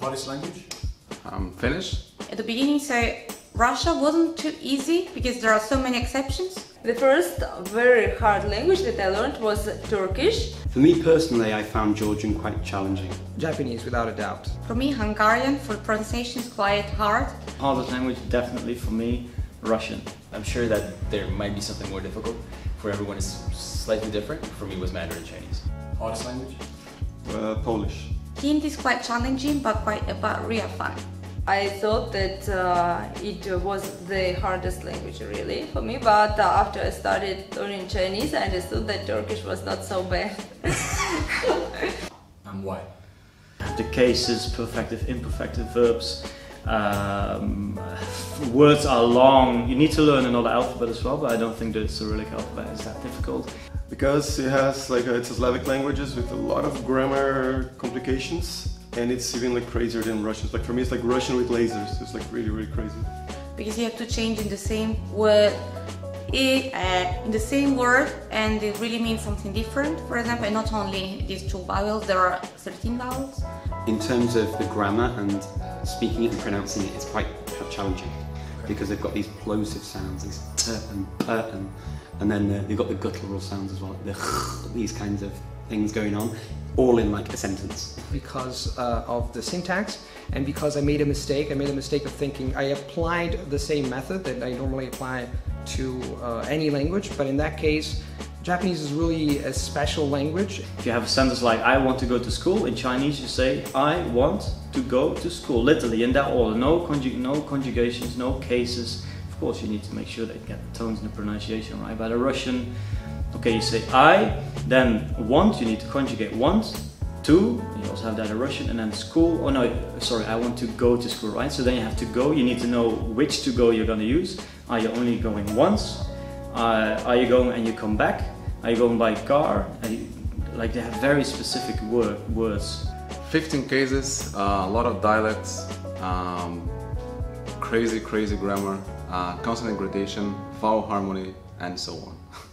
hardest language? Um, Finnish? At the beginning, so Russia wasn't too easy because there are so many exceptions. The first very hard language that I learned was Turkish. For me personally, I found Georgian quite challenging. Japanese, without a doubt. For me, Hungarian for pronunciation is quite hard. Hardest language, definitely for me, Russian. I'm sure that there might be something more difficult. For everyone, it's slightly different. For me, it was Mandarin Chinese. Hardest language? Uh, Polish. Hindi is quite challenging, but quite but real fun. I thought that uh, it was the hardest language really for me, but uh, after I started learning Chinese, I understood that Turkish was not so bad. And why? The cases, perfective, imperfective verbs. Um, words are long. You need to learn another alphabet as well, but I don't think the Cyrillic alphabet is that difficult. Because it has like a, it's a Slavic languages with a lot of grammar complications and it's even like crazier than Russian. Like for me it's like Russian with lasers. It's like really really crazy. Because you have to change in the same word, i, uh, in the same word, and it really means something different. For example, and not only these two vowels, there are 13 vowels. In terms of the grammar and uh, speaking it and pronouncing it, it's quite challenging because they've got these plosive sounds, these t and p and, and then uh, they've got the guttural sounds as well, the these kinds of things going on, all in like a sentence. Because uh, of the syntax and because I made a mistake. I made a mistake of thinking I applied the same method that I normally apply to uh, any language, but in that case, Japanese is really a special language. If you have a sentence like I want to go to school, in Chinese you say I want to go to school, literally in that order. No, conjug no conjugations, no cases. Of course, you need to make sure that you get the tones and the pronunciation right. By the Russian, okay, you say I, then want, you need to conjugate want, to, you also have that in Russian, and then school, oh no, sorry, I want to go to school, right? So then you have to go, you need to know which to go you're gonna use. Are you only going once? Uh, are you going and you come back? Are you going by car? You, like they have very specific word, words. 15 cases, uh, a lot of dialects, um, crazy crazy grammar, uh, consonant gradation, vowel harmony and so on.